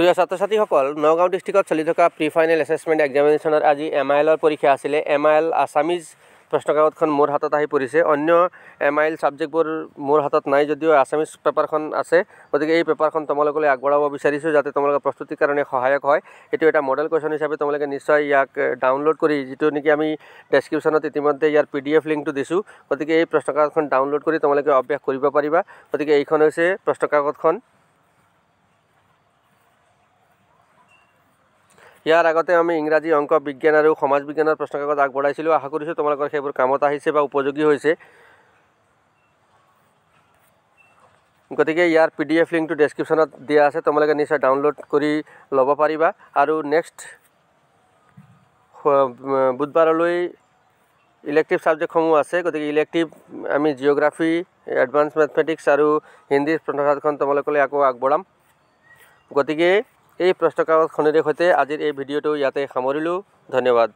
প্ৰিয় ছাত্ৰ ছাত্ৰীসকল নগাঁও ডিষ্ট্ৰিক্টত চলি থকা প্ৰি ফাইনেল এছেছমেণ্ট এক্সামিনেশ্যনৰ আজি এম আই এলৰ পৰীক্ষা আছিলে। এম আই এল আছামিজ প্ৰশ্নকাকতখন মোৰ হাতত আহি পৰিছে। অন্য এম আই এল ছাবজেক্টবোৰ মোৰ হাতত নাই যদিও আছামিজ পেপাৰখন আছে। গতিকে এই পেপাৰখন তোমালোকলৈ আগবঢ়াব বিচাৰিছোঁ যাতে তোমালোকৰ প্ৰস্তুতিৰ কাৰণে সহায়ক হয়। এইটো এটা মডেল কুৱেশ্যন হিচাপে তোমালোকে নিশ্চয় ইয়াক ডাউনলোড কৰি যিটো নেকি আমি ডেছক্ৰিপশ্যনত ইতিমধ্যে ইয়াৰ পি ডি এফ লিংকটো দিছোঁ। গতিকে এই প্ৰশ্নকাকতখন ডাউনলোড কৰি তোমালোকে অভ্যাস কৰিব পাৰিবা। গতিকে এইখন হৈছে প্ৰশ্নকাকতখন। ইয়াৰ আগতে আমি ইংৰাজী অংক বিজ্ঞান আৰু সমাজ বিজ্ঞানৰ প্ৰশ্নকাকত আগবঢ়াইছিলোঁ। আশা কৰিছোঁ তোমালোকৰ সেইবোৰ কামত আহিছে বা উপযোগী হৈছে। গতিকে ইয়াৰ পি ডি এফ লিংকটো ডেছক্ৰিপশ্যনত দিয়া আছে। তোমালোকে নিশ্চয় ডাউনলোড কৰি ল'ব পাৰিবা। আৰু নেক্সট বুধবাৰলৈ ইলেক্টিভ ছাবজেক্টসমূহ আছে। গতিকে ইলেক্টিভ আমি জিঅ'গ্ৰাফী এডভান্স মেথমেটিক্স আৰু হিন্দীৰ প্ৰশ্নকাকতখন তোমালোকলৈ আকৌ আগবঢ়াম। গতিকে এই প্ৰশ্নকাকতখনেৰে সৈতে আজিৰ এই ভিডিঅ'টো ইয়াতে সামৰিলোঁ। ধন্যবাদ।